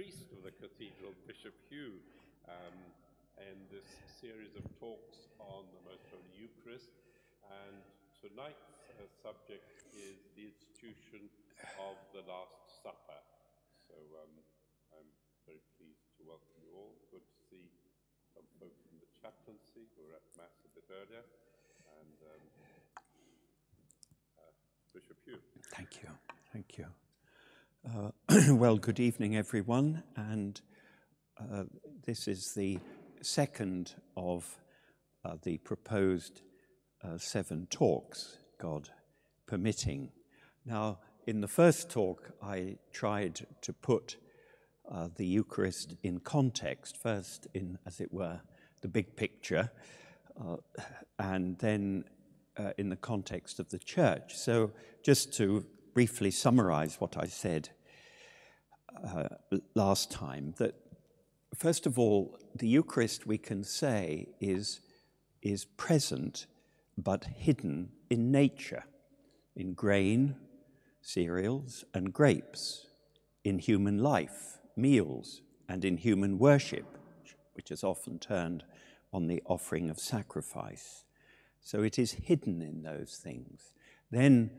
priest of the cathedral, Bishop Hugh, um, and this series of talks on the Most Holy Eucharist. And tonight's uh, subject is the institution of the Last Supper. So um, I'm very pleased to welcome you all. Good to see some folk from the chaplaincy who were at Mass a bit earlier. And um, uh, Bishop Hugh. Thank you. Thank you. Uh, well, good evening, everyone. And uh, this is the second of uh, the proposed uh, seven talks, God permitting. Now, in the first talk, I tried to put uh, the Eucharist in context, first in, as it were, the big picture, and then in the context of the church. So, just to briefly summarize what I said uh, last time that, first of all, the Eucharist, we can say, is, is present but hidden in nature, in grain, cereals, and grapes, in human life, meals, and in human worship, which is often turned on the offering of sacrifice. So it is hidden in those things. Then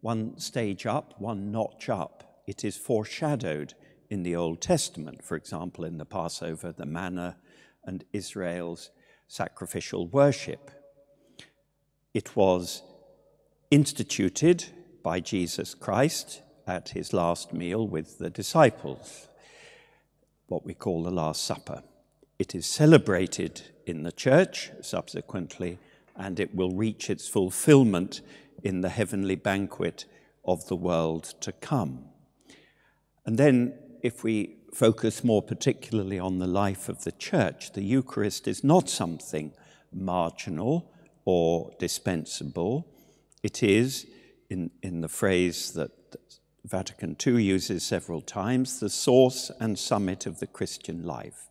one stage up, one notch up. It is foreshadowed in the Old Testament, for example, in the Passover, the manna, and Israel's sacrificial worship. It was instituted by Jesus Christ at his last meal with the disciples, what we call the Last Supper. It is celebrated in the church subsequently, and it will reach its fulfillment in the heavenly banquet of the world to come. And then, if we focus more particularly on the life of the church, the Eucharist is not something marginal or dispensable. It is, in, in the phrase that Vatican II uses several times, the source and summit of the Christian life.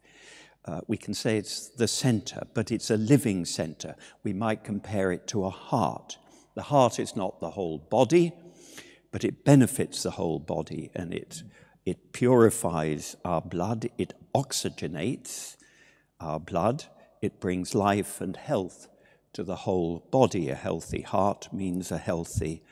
Uh, we can say it's the center, but it's a living center. We might compare it to a heart. The heart is not the whole body, but it benefits the whole body and it, it purifies our blood, it oxygenates our blood, it brings life and health to the whole body. A healthy heart means a healthy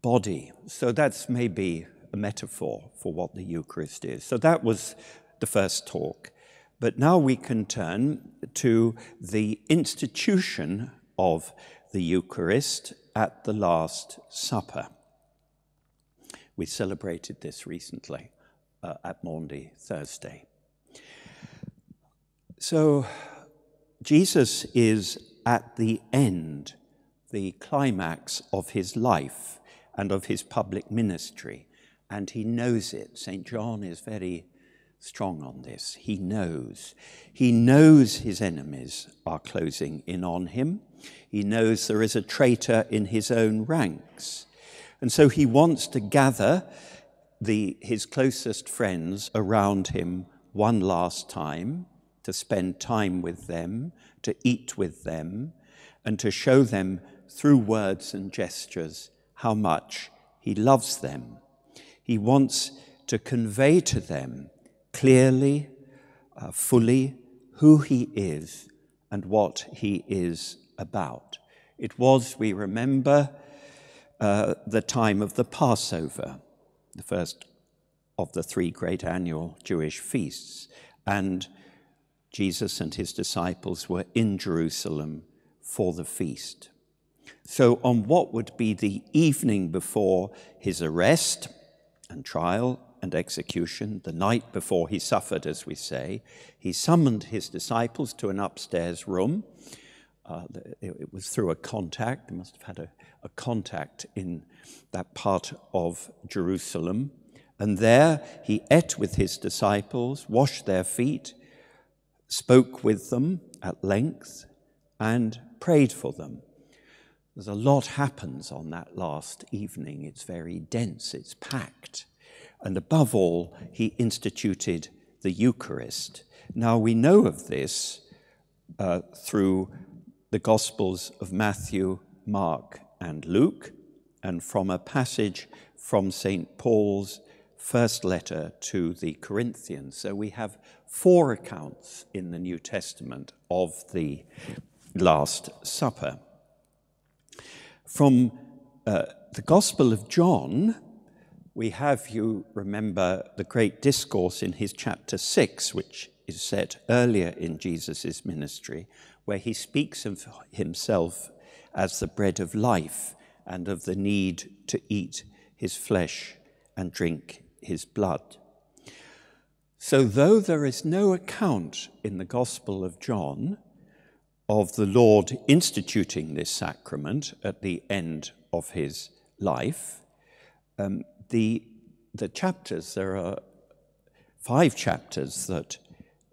body. So that's maybe a metaphor for what the Eucharist is. So that was the first talk. But now we can turn to the institution of the Eucharist at the Last Supper. We celebrated this recently uh, at Maundy Thursday. So, Jesus is at the end, the climax of his life and of his public ministry, and he knows it. St. John is very strong on this. He knows. He knows his enemies are closing in on him. He knows there is a traitor in his own ranks. And so he wants to gather the, his closest friends around him one last time, to spend time with them, to eat with them, and to show them through words and gestures how much he loves them. He wants to convey to them clearly, uh, fully, who he is and what he is about. It was, we remember, uh, the time of the Passover, the first of the three great annual Jewish feasts. And Jesus and his disciples were in Jerusalem for the feast. So, on what would be the evening before his arrest and trial and execution, the night before he suffered, as we say, he summoned his disciples to an upstairs room. Uh, it, it, was through a contact, they must have had a, a contact in that part of Jerusalem. And there he ate with his disciples, washed their feet, spoke with them at length, and prayed for them. There's a lot happens on that last evening. It's very dense, it's packed. And above all, he instituted the Eucharist. Now we know of this uh, through the Gospels of Matthew, Mark, and Luke, and from a passage from St. Paul's first letter to the Corinthians. So we have four accounts in the New Testament of the Last Supper. From uh, the Gospel of John, we have, you remember, the great discourse in his chapter 6, which is set earlier in Jesus' ministry, where he speaks of himself as the bread of life and of the need to eat his flesh and drink his blood. So, though there is no account in the Gospel of John of the Lord instituting this sacrament at the end of his life, um, the, the chapters, there are five chapters that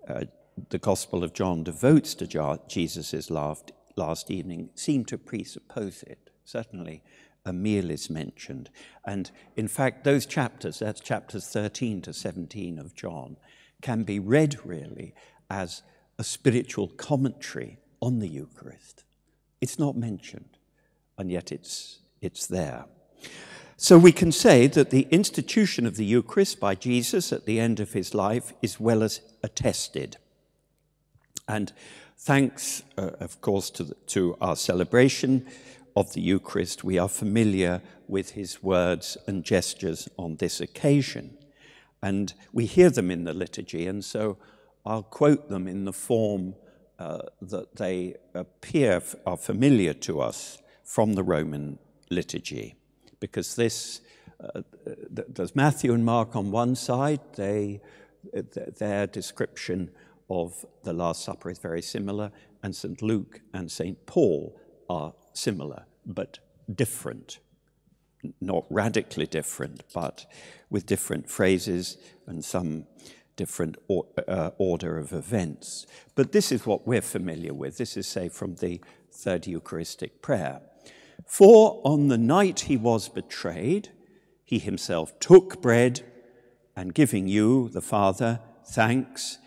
uh, the Gospel of John devotes to Jesus' last, last evening, seem to presuppose it. Certainly, a meal is mentioned. And in fact, those chapters, that's chapters 13 to 17 of John, can be read really as a spiritual commentary on the Eucharist. It's not mentioned, and yet it's, it's there. So we can say that the institution of the Eucharist by Jesus at the end of his life is well as attested. And thanks, uh, of course, to, the, to our celebration of the Eucharist, we are familiar with his words and gestures on this occasion. And we hear them in the liturgy, and so I'll quote them in the form uh, that they appear, are familiar to us from the Roman liturgy because this, uh, there's Matthew and Mark on one side, they, their description of the Last Supper is very similar, and St. Luke and St. Paul are similar, but different. Not radically different, but with different phrases and some different or, uh, order of events. But this is what we're familiar with. This is, say, from the third Eucharistic prayer. For on the night he was betrayed, he himself took bread, and giving you, the Father, thanks,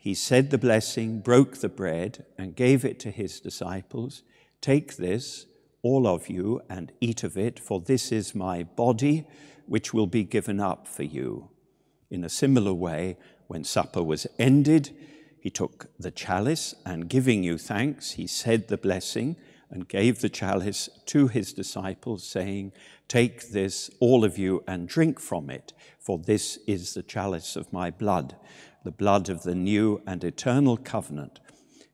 he said the blessing, broke the bread, and gave it to his disciples. Take this, all of you, and eat of it, for this is my body, which will be given up for you. In a similar way, when supper was ended, he took the chalice, and giving you thanks, he said the blessing and gave the chalice to his disciples, saying, Take this, all of you, and drink from it, for this is the chalice of my blood, the blood of the new and eternal covenant,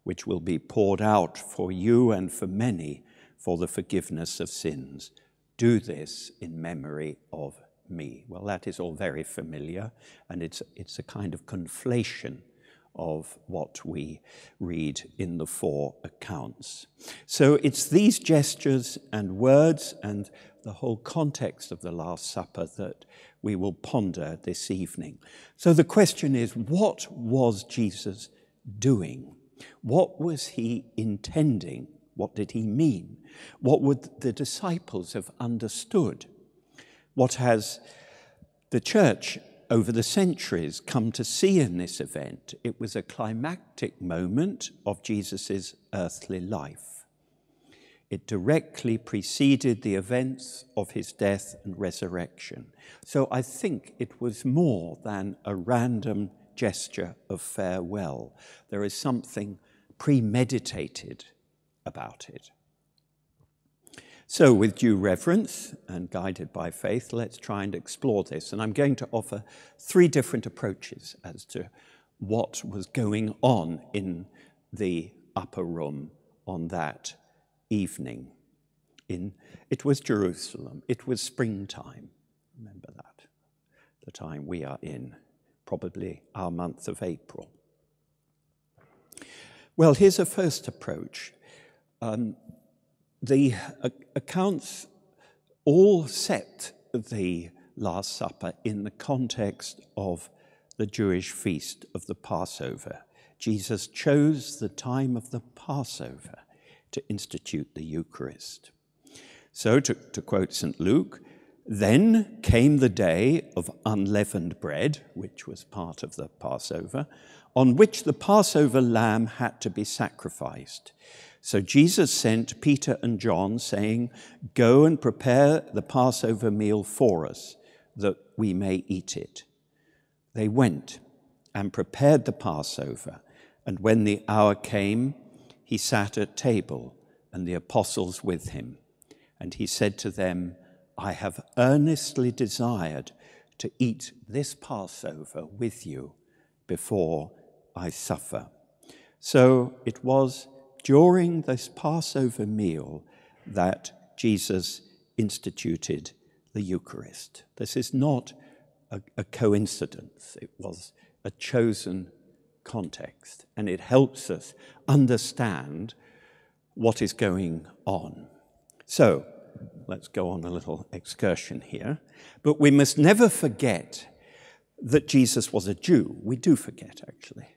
which will be poured out for you and for many for the forgiveness of sins. Do this in memory of me. Well, that is all very familiar, and it's, it's a kind of conflation of what we read in the four accounts. So it's these gestures and words and the whole context of the Last Supper that we will ponder this evening. So the question is what was Jesus doing? What was he intending? What did he mean? What would the disciples have understood? What has the church over the centuries come to see in this event. It was a climactic moment of Jesus' earthly life. It directly preceded the events of his death and resurrection. So I think it was more than a random gesture of farewell. There is something premeditated about it. So, with due reverence and guided by faith, let's try and explore this. And I'm going to offer three different approaches as to what was going on in the upper room on that evening. In, it was Jerusalem, it was springtime. Remember that, the time we are in, probably our month of April. Well, here's a first approach. Um, the accounts all set the Last Supper in the context of the Jewish feast of the Passover. Jesus chose the time of the Passover to institute the Eucharist. So, to, to quote St. Luke, then came the day of unleavened bread, which was part of the Passover, on which the Passover lamb had to be sacrificed. So Jesus sent Peter and John, saying, Go and prepare the Passover meal for us. that we may eat it. They went and prepared the Passover, and when the hour came, he sat at table, and the apostles with him. And he said to them, I have earnestly desired to eat this Passover with you before I suffer. So it was during this Passover meal that Jesus instituted the Eucharist. This is not a, a, coincidence, it was a chosen context, and it helps us understand what is going on. So, let's go on a little excursion here. But we must never forget that Jesus was a Jew. We do forget, actually.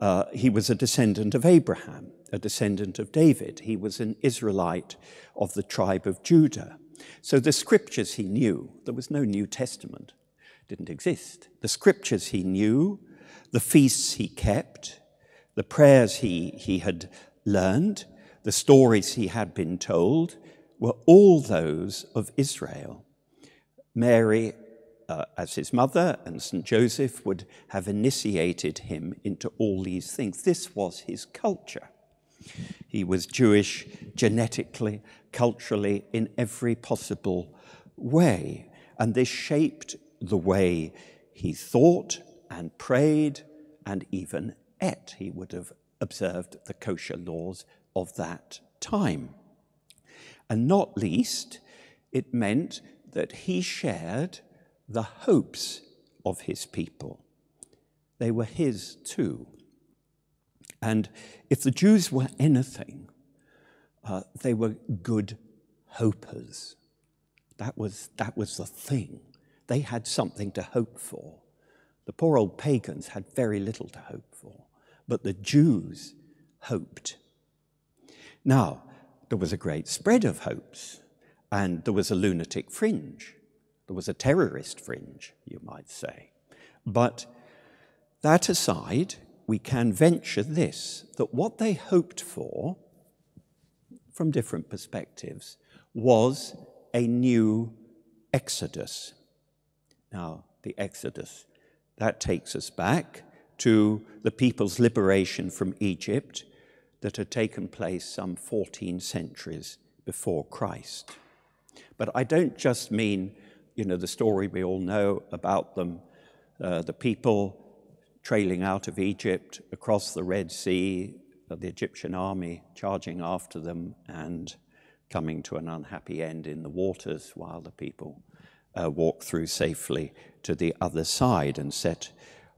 Uh, he was a descendant of Abraham, a descendant of David. He was an Israelite of the tribe of Judah. So the scriptures he knew, there was no New Testament, didn't exist. The scriptures he knew, the feasts he kept, the prayers he, he had learned, the stories he had been told were all those of Israel. Mary uh, as his mother, and St. Joseph would have initiated him into all these things. This was his culture. He was Jewish genetically, culturally, in every possible way. And this shaped the way he thought and prayed and even ate. He would have observed the kosher laws of that time. And not least, it meant that he shared the hopes of his people. They were his too. And if the Jews were anything, uh, they were good hopers. That was, that was the thing. They had something to hope for. The poor old pagans had very little to hope for, but the Jews hoped. Now, there was a great spread of hopes, and there was a lunatic fringe. There was a terrorist fringe, you might say. But that aside, we can venture this that what they hoped for, from different perspectives, was a new Exodus. Now, the Exodus, that takes us back to the people's liberation from Egypt that had taken place some 14 centuries before Christ. But I don't just mean you know, the story we all know about them, uh, the people trailing out of Egypt across the Red Sea, uh, the Egyptian army charging after them and coming to an unhappy end in the waters while the people uh, walk through safely to the other side and set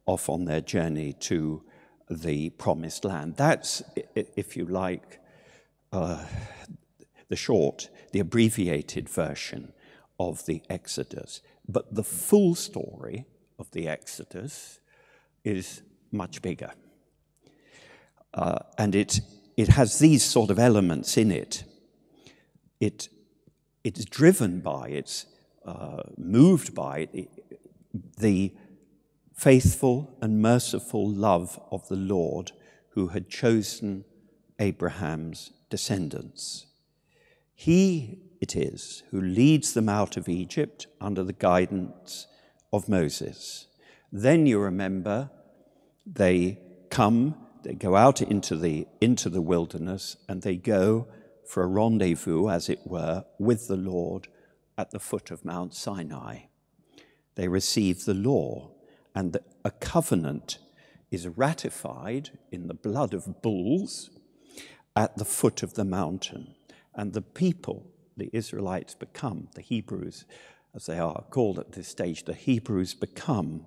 off on their journey to the promised land. That's, if you like, uh, the short, the abbreviated version of the Exodus. But the full story of the Exodus is much bigger. Uh, and it, it has these sort of elements in it. It, it's driven by, it's uh, moved by the, the faithful and merciful love of the Lord who had chosen Abraham's descendants. He it is who leads them out of Egypt under the guidance of Moses. Then you remember they come, they go out into the, into the wilderness, and they go for a rendezvous, as it were, with the Lord at the foot of Mount Sinai. They receive the law, and a covenant is ratified in the blood of bulls at the foot of the mountain. And the people the Israelites become, the Hebrews, as they are called at this stage, the Hebrews become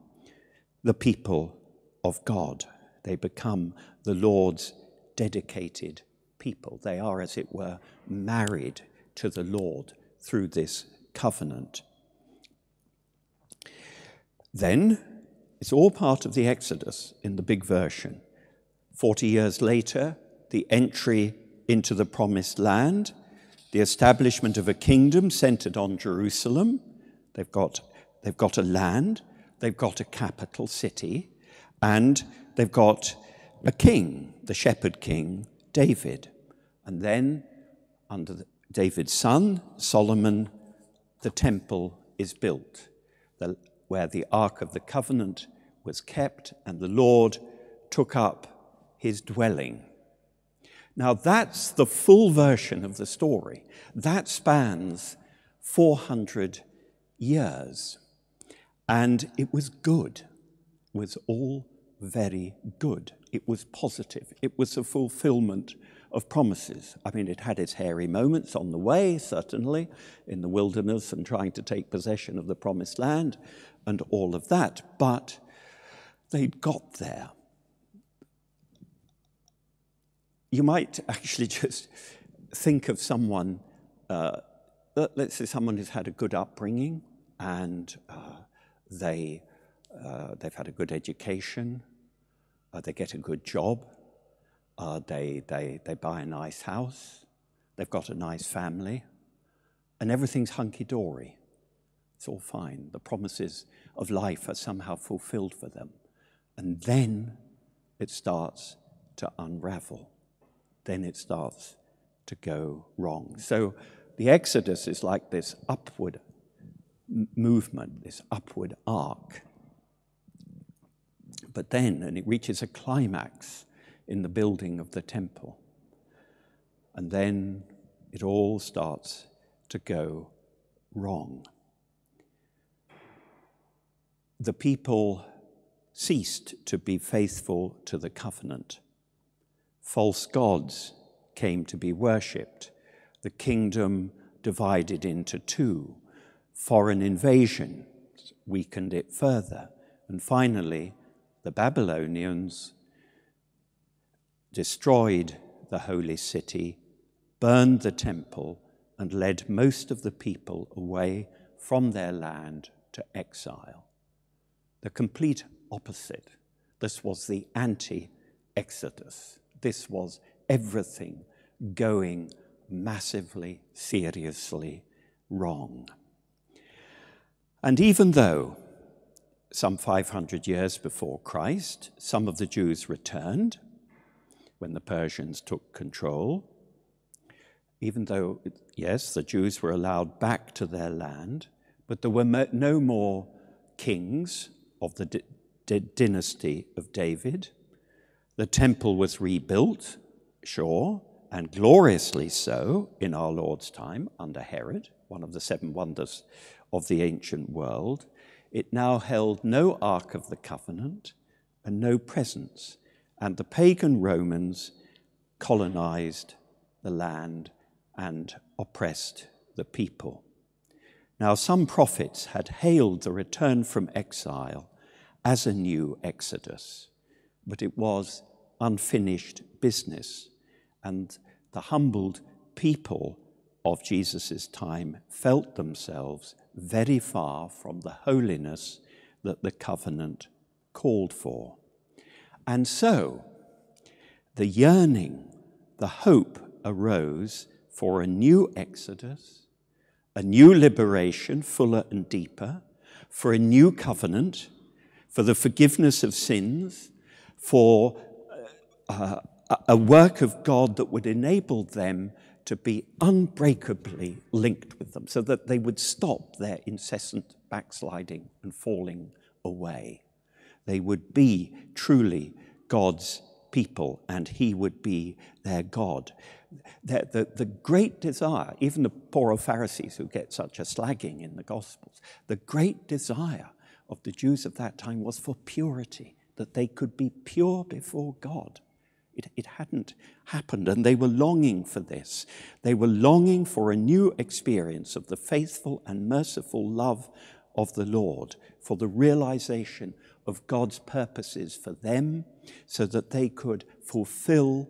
the people of God. They become the Lord's dedicated people. They are, as it were, married to the Lord through this covenant. Then it's all part of the Exodus in the big version. Forty years later, the entry into the promised land the establishment of a kingdom centered on Jerusalem. They've got, they've got a land, they've got a capital city, and they've got a king, the shepherd king, David. And then, under David's son, Solomon, the temple is built. the, where the Ark of the Covenant was kept, and the Lord took up his dwelling. Now, that's the full version of the story. That spans 400 years. And it was good, it was all very good. It was positive. It was a fulfillment of promises. I mean, it had its hairy moments on the way, certainly, in the wilderness and trying to take possession of the promised land and all of that, but they'd got there. You might actually just think of someone, uh, let's say someone who's had a good upbringing and uh, they, uh, they've had a good education, uh, they get a good job, uh, they, they, they buy a nice house, they've got a nice family, and everything's hunky dory. It's all fine. The promises of life are somehow fulfilled for them. And then it starts to unravel. Then it starts to go wrong. So the Exodus is like this upward movement, this upward arc. But then, and it reaches a climax in the building of the temple. And then it all starts to go wrong. The people ceased to be faithful to the covenant. False gods came to be worshipped. The kingdom divided into two. Foreign invasion weakened it further. And finally, the Babylonians destroyed the holy city, burned the temple, and led most of the people away from their land to exile. The complete opposite. This was the anti Exodus. This was everything going massively, seriously wrong. And even though some 500 years before Christ, some of the Jews returned when the Persians took control, even though, yes, the Jews were allowed back to their land, but there were no more kings of the dynasty of David. The temple was rebuilt, sure, and gloriously so in our Lord's time under Herod, one of the seven wonders of the ancient world. It now held no Ark of the Covenant and no presence, and the pagan Romans colonized the land and oppressed the people. Now, some prophets had hailed the return from exile as a new Exodus, but it was unfinished business, and the humbled people of Jesus' time felt themselves very far from the holiness that the covenant called for. And so, the yearning, the hope arose for a new Exodus, a new liberation, fuller and deeper, for a new covenant for the forgiveness of sins, for uh, a work of God that would enable them to be unbreakably linked with them so that they would stop their incessant backsliding and falling away. They would be truly God's people and He would be their God. The, the, the, great desire, even the poorer Pharisees who get such a slagging in the Gospels, the great desire of the Jews of that time was for purity, that they could be pure before God. It, it hadn't happened, and they were longing for this. They were longing for a new experience of the faithful and merciful love of the Lord, for the realization of God's purposes for them, so that they could fulfill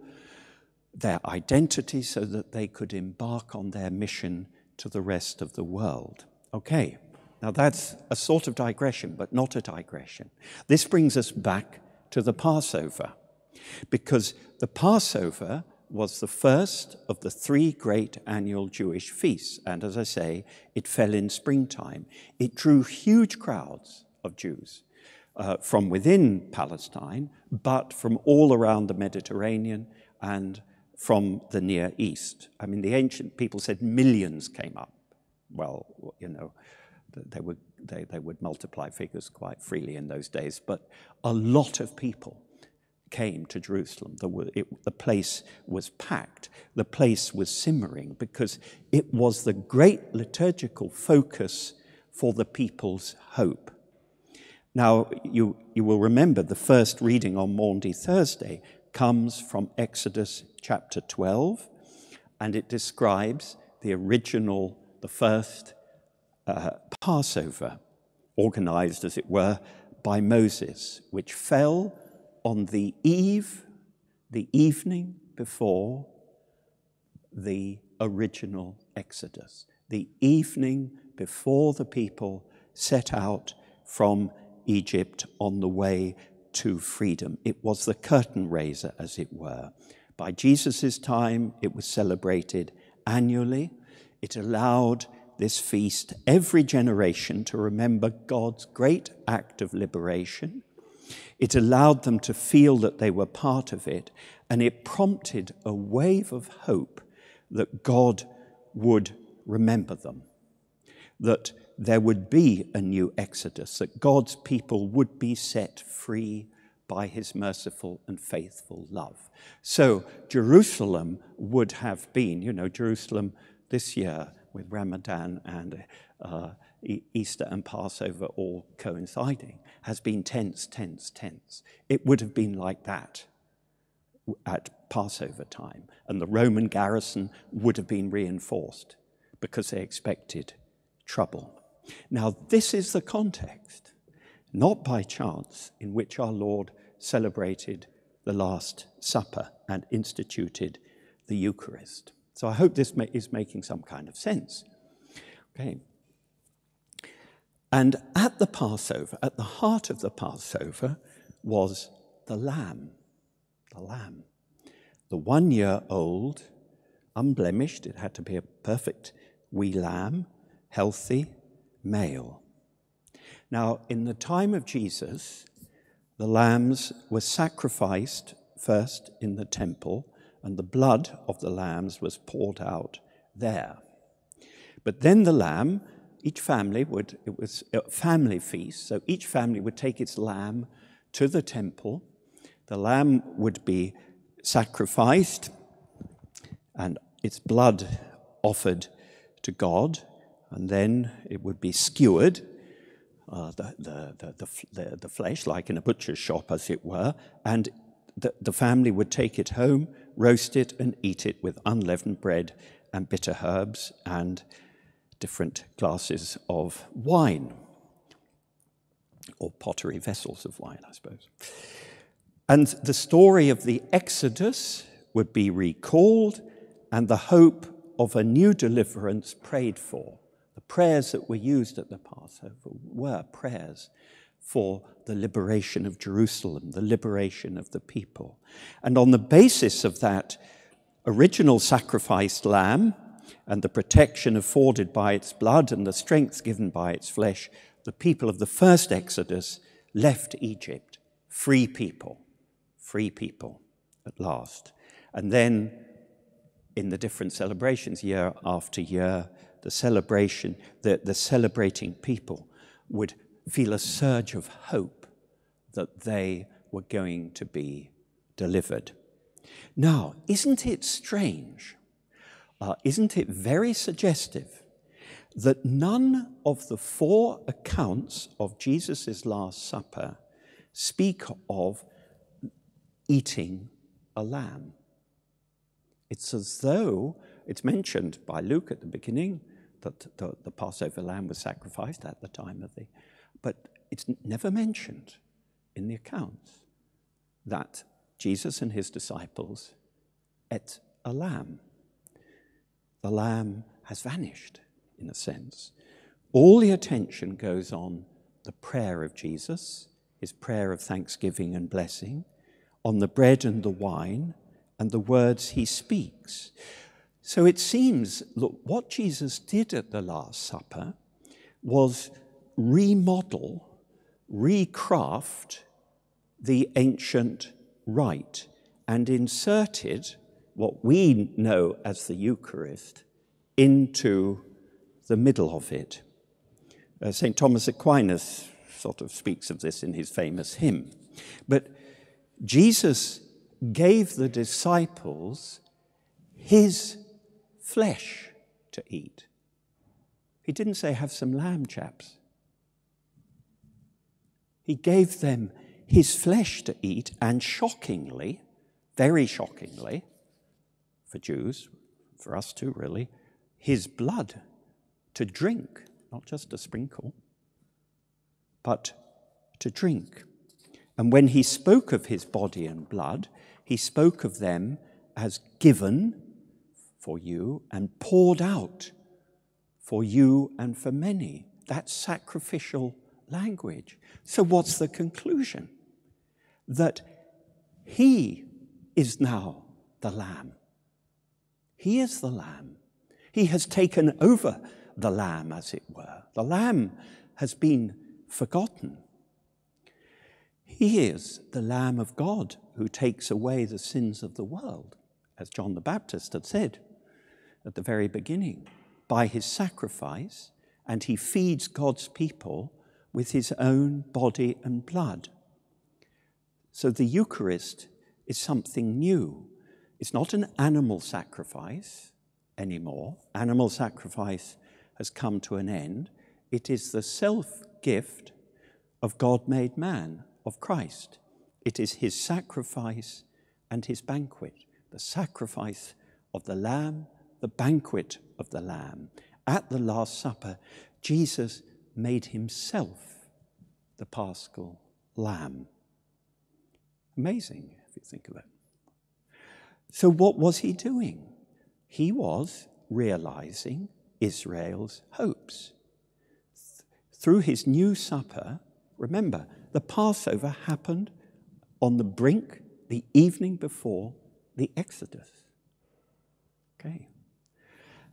their identity, so that they could embark on their mission to the rest of the world. Okay. Now, that's a sort of digression, but not a digression. This brings us back to the Passover, because the Passover was the first of the three great annual Jewish feasts. And as I say, it fell in springtime. It drew huge crowds of Jews uh, from within Palestine, but from all around the Mediterranean and from the Near East. I mean, the ancient people said millions came up. Well, you know, they would, they, they would multiply figures quite freely in those days, but a lot of people came to Jerusalem. The, it, the place was packed, the place was simmering because it was the great liturgical focus for the people's hope. Now, you, you will remember the first reading on Maundy Thursday comes from Exodus chapter 12, and it describes the original, the first uh, Passover, organized, as it were, by Moses, which fell on the eve, the evening before the original Exodus, the evening before the people set out from Egypt on the way to freedom. It was the curtain raiser, as it were. By Jesus' time, it was celebrated annually. It allowed this feast every generation to remember God's great act of liberation. It allowed them to feel that they were part of it, and it prompted a wave of hope that God would remember them, that there would be a new exodus, that God's people would be set free by his merciful and faithful love. So Jerusalem would have been, you know, Jerusalem this year with Ramadan and uh, Easter and Passover all coinciding has been tense, tense, tense. It would have been like that at Passover time, and the Roman garrison would have been reinforced because they expected trouble. Now, this is the context, not by chance, in which our Lord celebrated the Last Supper and instituted the Eucharist. So I hope this is making some kind of sense. Okay. And at the Passover, at the heart of the Passover, was the lamb. The lamb. The one year old, unblemished, it had to be a perfect wee lamb, healthy, male. Now, in the time of Jesus, the lambs were sacrificed first in the temple, and the blood of the lambs was poured out there. But then the lamb, each family would, it was a family feast, so each family would take its lamb to the temple. The lamb would be sacrificed and its blood offered to God and then it would be skewered, uh, the, the, the, the, the, flesh, like in a butcher's shop, as it were, and the, the family would take it home, roast it, and eat it with unleavened bread and bitter herbs and different glasses of wine, or pottery vessels of wine, I suppose. And the story of the Exodus would be recalled, and the hope of a new deliverance prayed for The prayers that were used at the Passover were prayers for the liberation of Jerusalem, the liberation of the people. And on the basis of that original sacrificed lamb and the protection afforded by its blood and the strength given by its flesh, the people of the first Exodus left Egypt, free people, free people at last. And then in the different celebrations, year after year, the celebration, the, the celebrating people would feel a surge of hope that they were going to be delivered. Now, isn't it strange? Uh, isn't it very suggestive that none of the four accounts of Jesus' Last Supper speak of eating a lamb? It's as though it's mentioned by Luke at the beginning, that the, the Passover lamb was sacrificed at the time of the, but it's never mentioned in the accounts that Jesus and his disciples ate a lamb. The lamb has vanished, in a sense. All the attention goes on the prayer of Jesus, his prayer of thanksgiving and blessing, on the bread and the wine, and the words he speaks. So it seems, look, what Jesus did at the Last Supper was remodel, recraft the ancient rite and inserted what we know as the Eucharist into the middle of it. Uh, St. Thomas Aquinas sort of speaks of this in his famous hymn. But Jesus gave the disciples his flesh to eat. He didn't say, Have some lamb, chaps. He gave them his flesh to eat, and shockingly, very shockingly, for Jews, for us too, really, his blood to drink, not just a sprinkle, but to drink. And when he spoke of his body and blood, he spoke of them as given for you and poured out for you and for many. That's sacrificial language. So, what's the conclusion? That he is now the Lamb. He is the Lamb. He has taken over the Lamb, as it were. The Lamb has been forgotten. He is the Lamb of God who takes away the sins of the world, as John the Baptist had said at the very beginning, by his sacrifice, and he feeds God's people with his own body and blood. So the Eucharist is something new. It's not an animal sacrifice anymore. Animal sacrifice has come to an end. It is the self gift of God made man, of Christ. It is his sacrifice and his banquet, the sacrifice of the Lamb, the banquet of the Lamb. At the Last Supper, Jesus made himself the paschal lamb. Amazing, if you think of it. So, what was he doing? He was realizing Israel's hopes. Through his new supper, remember, the Passover happened on the brink the evening before the Exodus. Okay.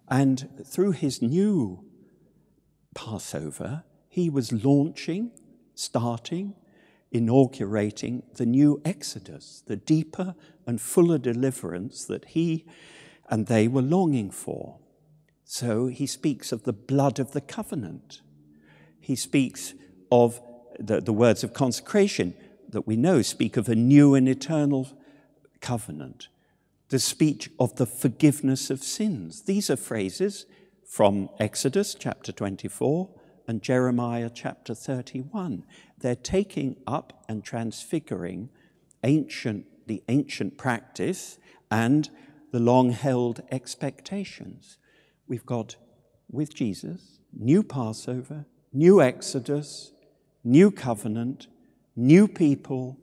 And through his new Passover, he was launching, starting, inaugurating the new Exodus, the deeper and fuller deliverance that he and they were longing for. So he speaks of the blood of the covenant. He speaks of the, the words of consecration that we know speak of a new and eternal covenant. The speech of the forgiveness of sins. These are phrases from Exodus chapter 24 and Jeremiah chapter 31. They're taking up and transfiguring ancient, the ancient practice and the long held expectations. We've got with Jesus, new Passover, new Exodus, new covenant, new people,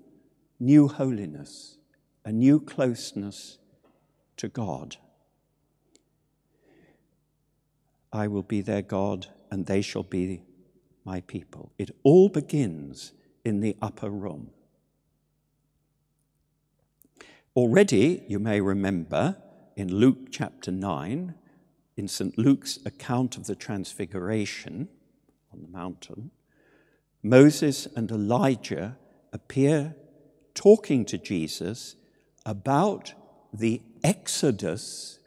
new holiness, a new closeness to God. I will be their God, and they shall be my people. It all begins in the upper room. Already, you may remember, in Luke chapter 9, in St. Luke's account of the Transfiguration on the mountain, Moses and Elijah appear talking to Jesus about the exodus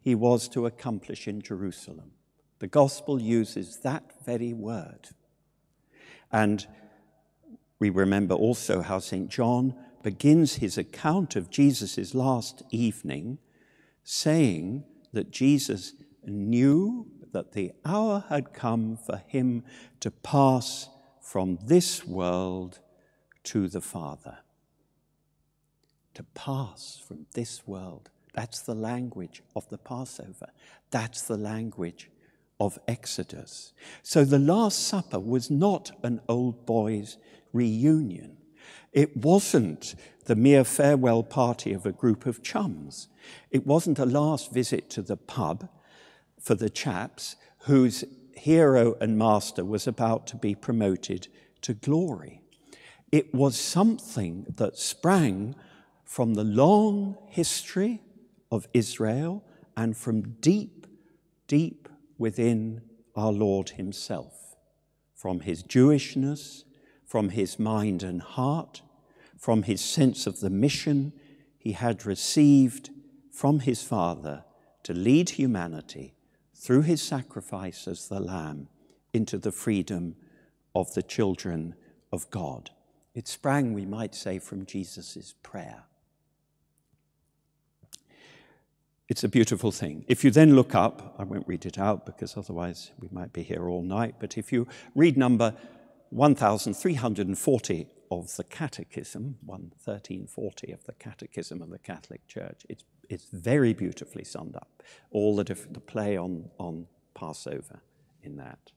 he was to accomplish in Jerusalem. The gospel uses that very word. And we remember also how St. John begins his account of Jesus' last evening saying that Jesus knew that the hour had come for him to pass from this world to the Father. To pass from this world. That's the language of the Passover. That's the language of Exodus. So the Last Supper was not an old boys' reunion. It wasn't the mere farewell party of a group of chums. It wasn't a last visit to the pub for the chaps whose hero and master was about to be promoted to glory. It was something that sprang from the long history of Israel and from deep, deep within our Lord Himself, from His Jewishness, from His mind and heart, from His sense of the mission He had received from His Father to lead humanity through His sacrifice as the Lamb into the freedom of the children of God. It sprang, we might say, from Jesus' prayer. It's a beautiful thing. If you then look up, I won't read it out because otherwise we might be here all night, but if you read number 1340 of the Catechism, 1340 of the Catechism of the Catholic Church, it's, it's very beautifully summed up. All the, diff- the play on, on Passover in that,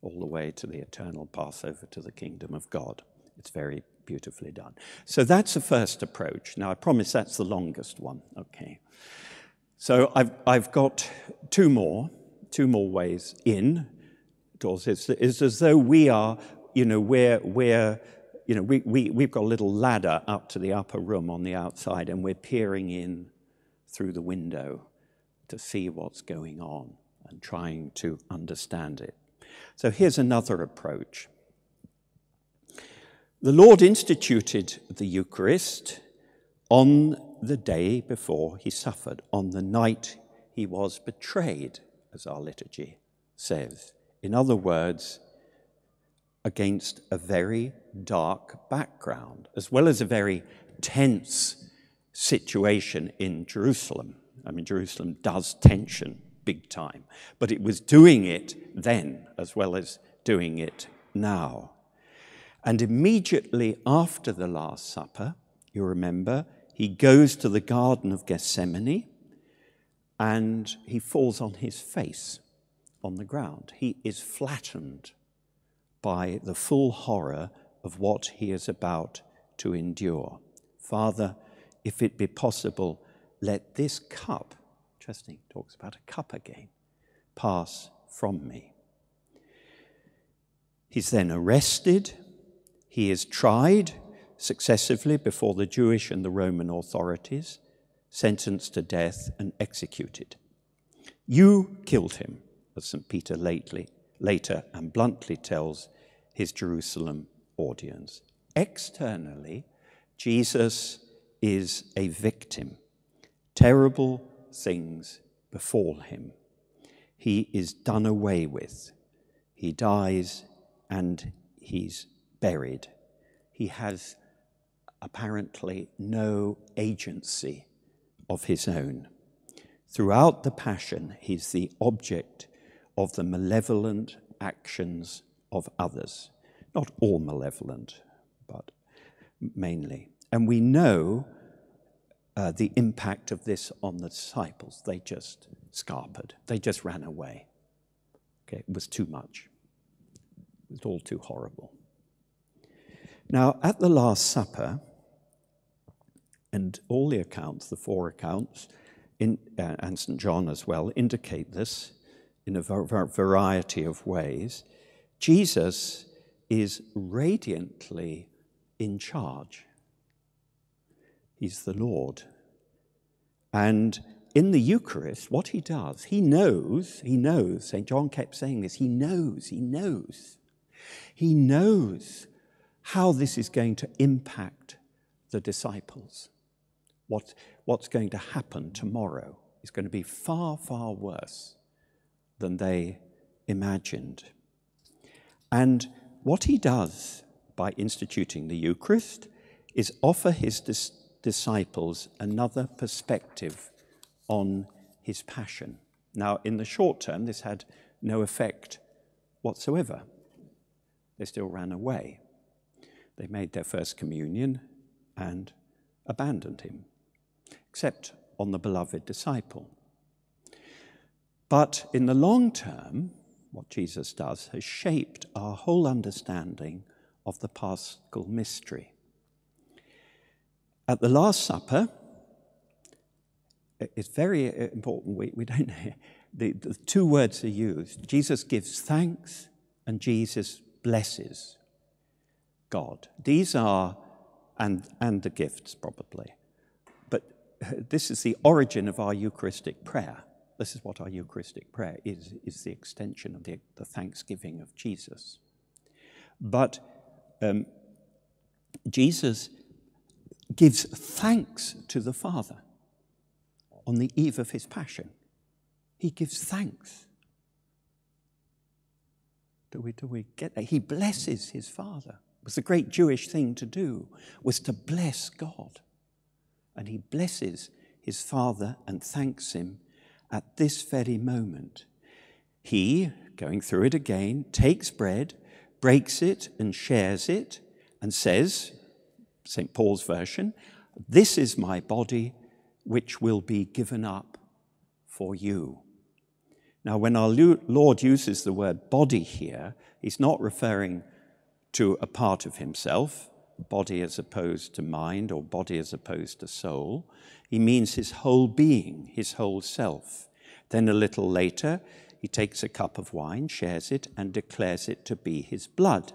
all the way to the eternal Passover to the kingdom of God. It's very beautifully done. So that's the first approach. Now, I promise that's the longest one, okay? So I've, I've got two more, two more ways in. It's, it's as though we are, you know, we're, we're you know, we, we, we've got a little ladder up to the upper room on the outside and we're peering in through the window to see what's going on and trying to understand it. So here's another approach. The Lord instituted the Eucharist on the day before he suffered, on the night he was betrayed, as our liturgy says. In other words, against a very dark background, as well as a very tense situation in Jerusalem. I mean, Jerusalem does tension big time, but it was doing it then as well as doing it now. And immediately after the Last Supper, you remember, he goes to the Garden of Gethsemane and he falls on his face on the ground. He is flattened by the full horror of what he is about to endure. Father, if it be possible, let this cup, interesting, talks about a cup again, pass from me. He's then arrested. He is tried successively before the Jewish and the Roman authorities, sentenced to death, and executed. You killed him, as St. Peter lately, later and bluntly tells his Jerusalem audience. Externally, Jesus is a victim. Terrible things befall him. He is done away with. He dies and he's buried. He has apparently no agency of his own. Throughout the Passion, he's the object of the malevolent actions of others. Not all malevolent, but mainly. And we know uh, the impact of this on the disciples. They just scarpered, they just ran away. Okay, it was too much, it was all too horrible. Now, at the Last Supper, and all the accounts, the four accounts, in, uh, and St. John as well, indicate this in a variety of ways. Jesus is radiantly in charge. He's the Lord. And in the Eucharist, what he does, he knows, he knows, St. John kept saying this, he knows, he knows, he knows how this is going to impact the disciples. What, what's going to happen tomorrow is going to be far, far worse than they imagined. And what he does by instituting the Eucharist is offer his dis- disciples another perspective on his passion. Now, in the short term, this had no effect whatsoever. They still ran away. They made their first communion and abandoned him, except on the beloved disciple. But in the long term, what Jesus does, has shaped our whole understanding of the Paschal mystery. At the Last Supper, it's very important, we, we don't know, the, the two words are used. Jesus gives thanks and Jesus blesses God. These are, and, and the gifts probably. But this is the origin of our Eucharistic prayer. This is what our Eucharistic prayer is, is the extension of the, the thanksgiving of Jesus. But um, Jesus gives thanks to the Father on the eve of his passion. He gives thanks. Do we, do we get that? He blesses his father. It was a great Jewish thing to do, was to bless God. And he blesses his father and thanks him at this very moment. He, going through it again, takes bread, breaks it, and shares it, and says, St. Paul's version, This is my body, which will be given up for you. Now, when our Lord uses the word body here, he's not referring to a part of himself, body as opposed to mind or body as opposed to soul. He means his whole being, his whole self. Then a little later, he takes a cup of wine, shares it, and declares it to be his blood,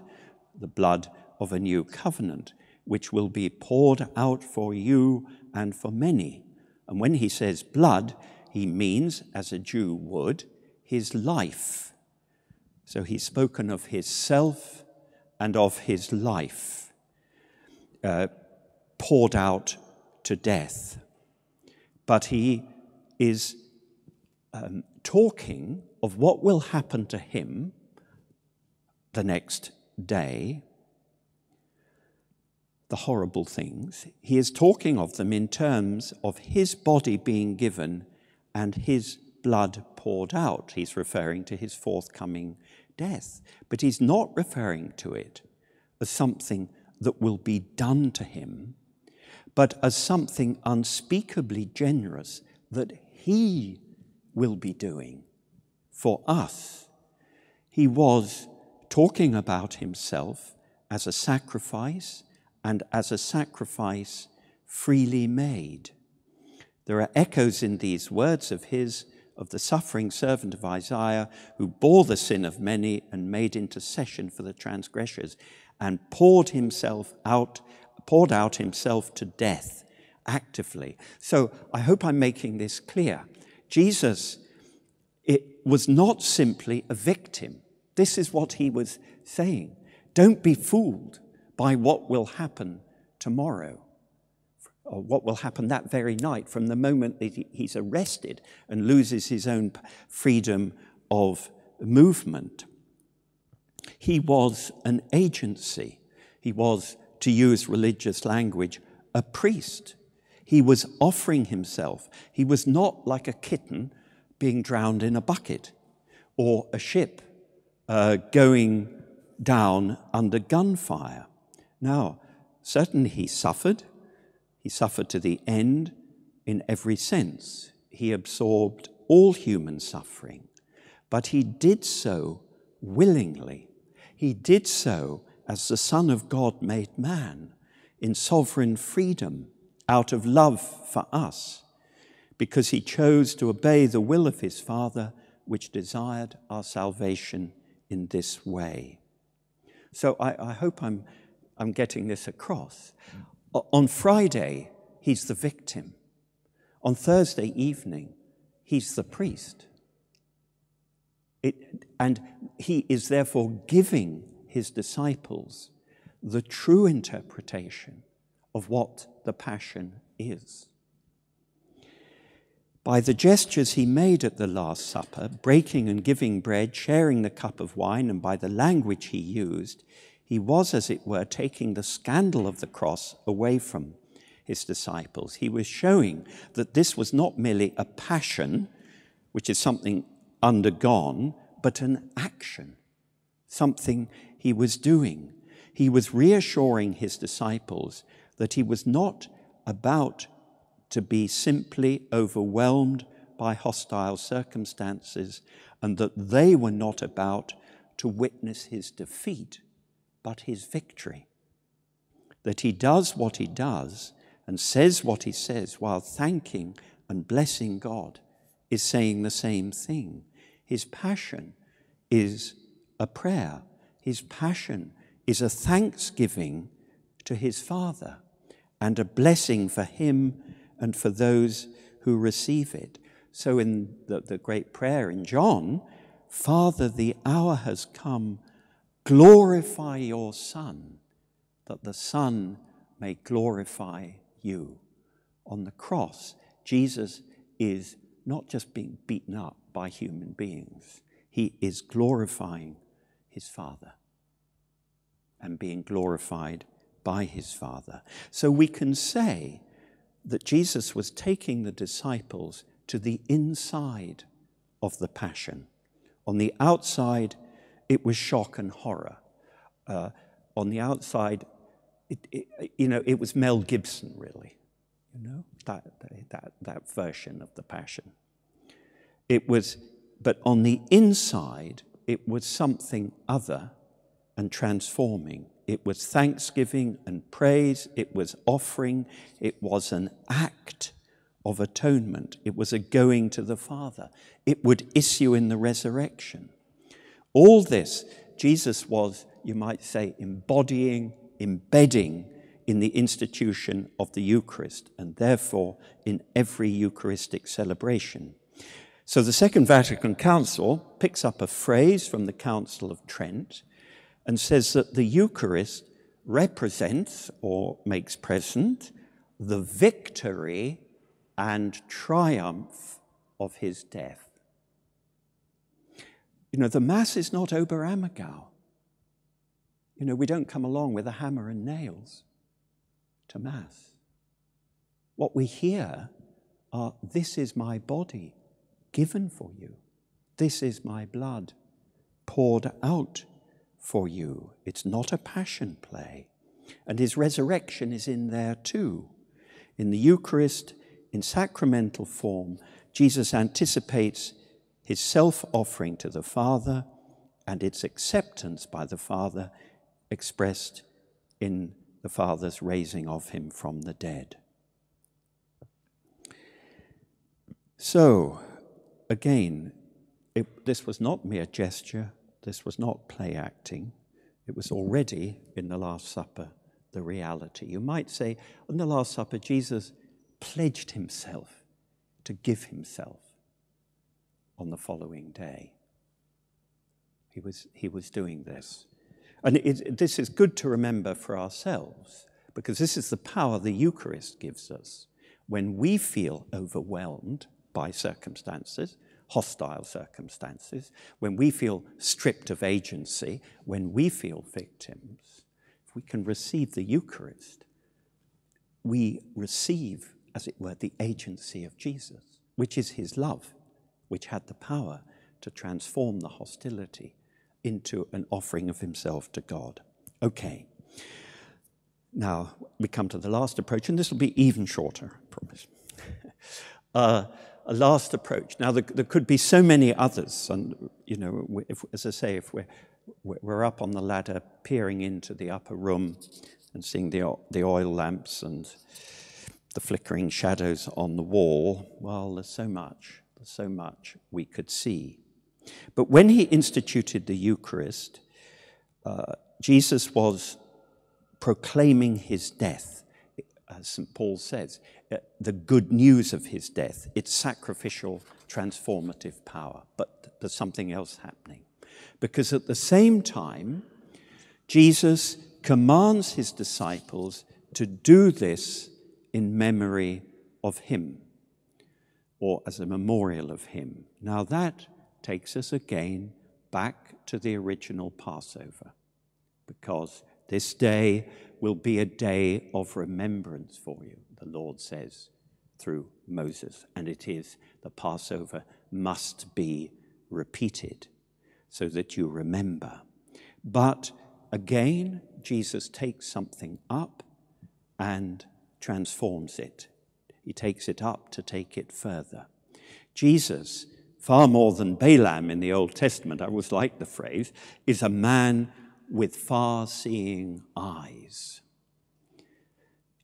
the blood of a new covenant, which will be poured out for you and for many. And when he says blood, he means, as a Jew would, his life. So he's spoken of his self and of his life uh, poured out to death. But he is um, talking of what will happen to him the next day, the horrible things. He is talking of them in terms of his body being given and his blood poured out. He's referring to his forthcoming death, but he's not referring to it as something that will be done to him, but as something unspeakably generous that he will be doing for us. He was talking about himself as a sacrifice and as a sacrifice freely made. There are echoes in these words of his of the suffering servant of Isaiah, who bore the sin of many and made intercession for the transgressors, and poured himself out, poured out himself to death actively. So I hope I'm making this clear. Jesus it was not simply a victim. This is what he was saying. Don't be fooled by what will happen tomorrow or what will happen that very night from the moment that he's arrested and loses his own freedom of movement. He was an agency. He was, to use religious language, a priest. He was offering himself. He was not like a kitten being drowned in a bucket or a ship uh, going down under gunfire. Now, certainly he suffered. He suffered to the end in every sense. He absorbed all human suffering, but he did so willingly. He did so as the Son of God made man in sovereign freedom out of love for us, because he chose to obey the will of his Father, which desired our salvation in this way. So I, I hope I'm, I'm getting this across. On Friday, he's the victim. On Thursday evening, he's the priest. It, and he is therefore giving his disciples the true interpretation of what the Passion is. By the gestures he made at the Last Supper, breaking and giving bread, sharing the cup of wine, and by the language he used, he was, as it were, taking the scandal of the cross away from his disciples. He was showing that this was not merely a passion, which is something undergone, but an action, something he was doing. He was reassuring his disciples that he was not about to be simply overwhelmed by hostile circumstances and that they were not about to witness his defeat but his victory. That he does what he does and says what he says while thanking and blessing God is saying the same thing. His passion is a prayer, his passion is a thanksgiving to his Father and a blessing for him and for those who receive it. So, in the, the great prayer in John, Father, the hour has come Glorify your Son, that the Son may glorify you. On the cross, Jesus is not just being beaten up by human beings, he is glorifying his Father and being glorified by his Father. So we can say that Jesus was taking the disciples to the inside of the Passion. On the outside, it was shock and horror. Uh, on the outside, it, it, you know, it was Mel Gibson, really, you know, that, that, that version of the Passion. It was, but on the inside, it was something other and transforming. It was thanksgiving and praise. It was offering. It was an act of atonement. It was a going to the Father. It would issue in the resurrection. All this, Jesus was, you might say, embodying, embedding in the institution of the Eucharist, and therefore in every Eucharistic celebration. So the Second Vatican Council picks up a phrase from the Council of Trent and says that the Eucharist represents or makes present the victory and triumph of his death. You know, the Mass is not Oberammergau. You know, we don't come along with a hammer and nails to Mass. What we hear are, This is my body given for you. This is my blood poured out for you. It's not a passion play. And his resurrection is in there too. In the Eucharist, in sacramental form, Jesus anticipates his self offering to the Father and its acceptance by the Father expressed in the Father's raising of him from the dead. So, again, it, this was not mere gesture, this was not play acting. It was already in the Last Supper the reality. You might say, in the Last Supper, Jesus pledged himself to give himself on the following day. He was, he was doing this. And it, this is good to remember for ourselves because this is the power the Eucharist gives us. When we feel overwhelmed, by circumstances, hostile circumstances, when we feel stripped of agency, when we feel victims, if we can receive the Eucharist, we receive, as it were, the agency of Jesus, which is his love, which had the power to transform the hostility into an offering of himself to God. Okay. Now we come to the last approach, and this will be even shorter, I promise. uh, a last approach. Now, there, there, could be so many others, and you know, if, as I say, if we're we're up on the ladder, peering into the upper room, and seeing the the oil lamps and the flickering shadows on the wall. Well, there's so much, there's so much we could see. But when he instituted the Eucharist, uh, Jesus was proclaiming his death as St. Paul says, uh, the good news of his death, its sacrificial, transformative power. But there's something else happening. Because at the same time, Jesus commands his disciples to do this in memory of him or as a memorial of him. Now that takes us again back to the original Passover because this day will be a day of remembrance for you, the Lord says through Moses. And it is, the Passover must be repeated so that you remember. But again, Jesus takes something up and transforms it. He takes it up to take it further. Jesus, far more than Balaam in the Old Testament, I always like the phrase, is a man with far seeing eyes.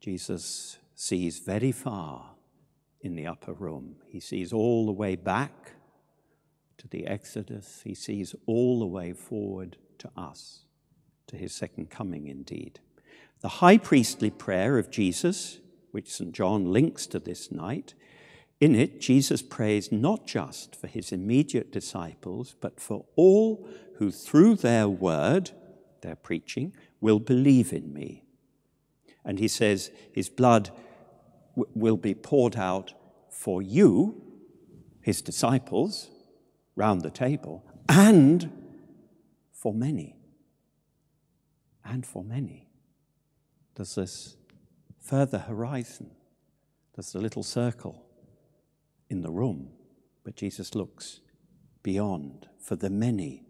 Jesus sees very far in the upper room. He sees all the way back to the Exodus, he sees all the way forward to us, to his second coming indeed. The high priestly prayer of Jesus, which St. John links to this night, in it, Jesus prays not just for his immediate disciples, but for all who through their word their preaching, will believe in me. And he says his blood will be poured out for you, his disciples, round the table, and for many. And for many. There's this further horizon, there's a little circle in the room, but Jesus looks beyond for the many.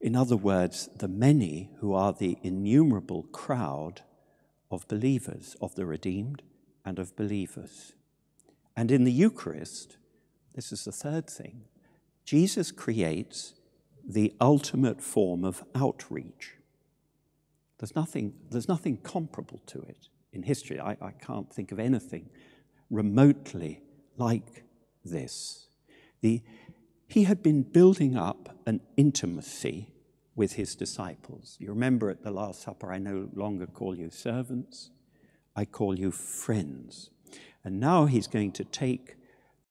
In other words, the many who are the innumerable crowd of believers, of the redeemed and of believers. And in the Eucharist, this is the third thing, Jesus creates the ultimate form of outreach. There's nothing, there's nothing comparable to it in history. I, I can't think of anything remotely like this. The, he had been building up an intimacy with his disciples. You remember at the Last Supper, I no longer call you servants, I call you friends. And now he's going to take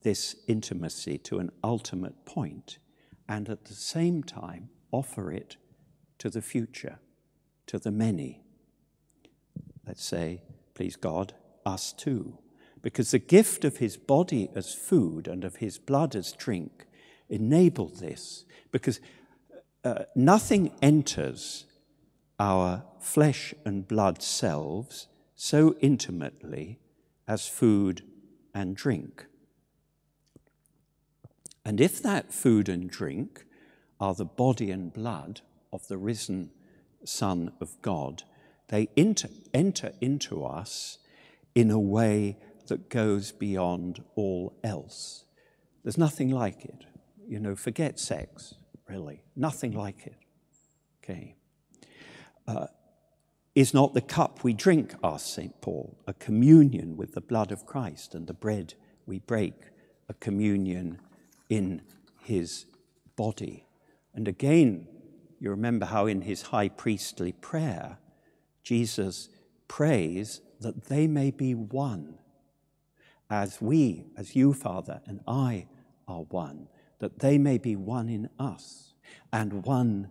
this intimacy to an ultimate point and at the same time offer it to the future, to the many. Let's say, please God, us too. Because the gift of his body as food and of his blood as drink enable this. Because uh, nothing enters our flesh and blood selves so intimately as food and drink. And if that food and drink are the body and blood of the risen Son of God, they enter into us in a way that goes beyond all else. There's nothing like it. You know, forget sex, really. Nothing like it. Okay. Uh, is not the cup we drink, asks St. Paul, a communion with the blood of Christ, and the bread we break, a communion in his body. And again, you remember how in his high priestly prayer, Jesus prays that they may be one, as we, as you, Father, and I are one, that they may be one in us, and one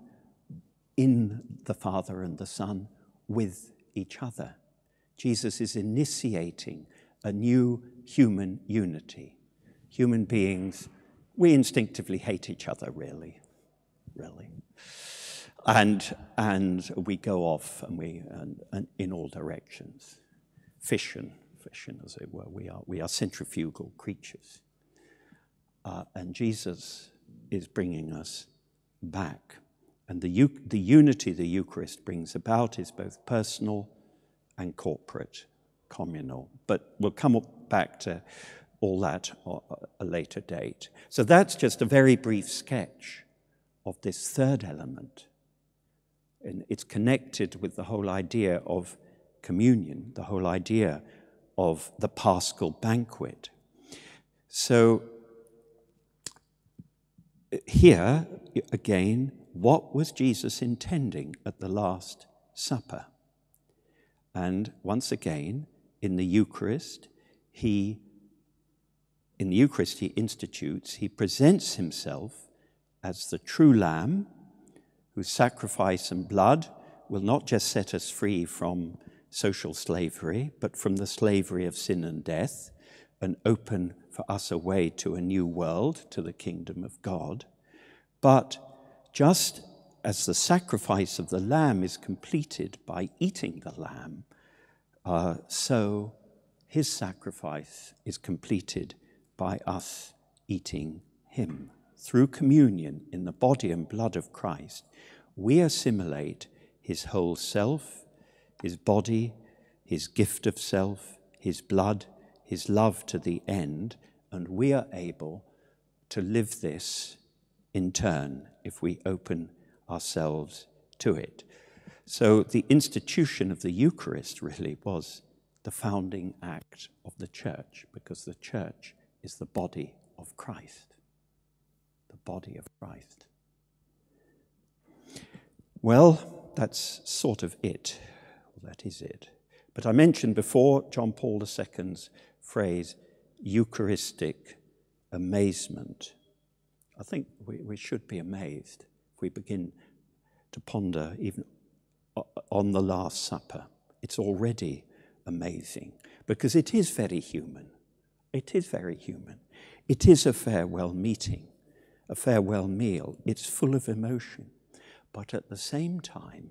in the Father and the Son with each other. Jesus is initiating a new human unity. Human beings we instinctively hate each other, really, really. And, and we go off and we, and, and in all directions. Fission, fission as it were. We are, we are centrifugal creatures. Uh, and Jesus is bringing us back. And the, the unity the Eucharist brings about is both personal and corporate, communal. But we'll come back to all that at a later date. So that's just a very brief sketch of this third element. And it's connected with the whole idea of communion, the whole idea of the paschal banquet. So here, again, what was Jesus intending at the Last Supper? And once again, in the Eucharist, he in the Eucharist he institutes, he presents himself as the true Lamb whose sacrifice and blood will not just set us free from social slavery, but from the slavery of sin and death, and open for us a way to a new world, to the kingdom of God. But just as the sacrifice of the lamb is completed by eating the lamb, uh, so his sacrifice is completed by us eating Him. Through communion in the body and blood of Christ, we assimilate His whole self, His body, His gift of self, His blood, His love to the end, and we are able to live this in turn if we open ourselves to it. So the institution of the Eucharist really was the founding act of the church because the church is the body of Christ. The body of Christ. Well, that's sort of it. Well, that is it. But I mentioned before John Paul II's phrase, Eucharistic amazement. I think we, we should be amazed if we begin to ponder even on the Last Supper. It's already amazing because it is very human. It is very human. It is a farewell meeting, a farewell meal. It's full of emotion. but at the same time,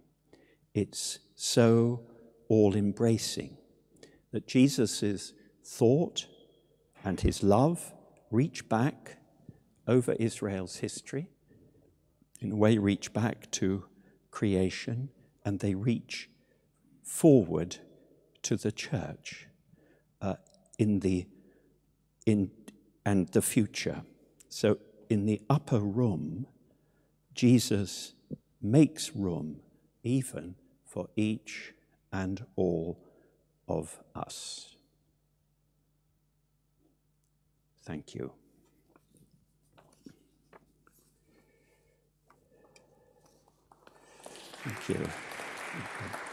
it's so all embracing that Jesus' thought and his love reach back over Israel's history, in a way, reach back to creation, and they reach forward to the church uh, in the in and the future. So in the upper room, Jesus makes room even for each and all of us. Thank you. Thank you.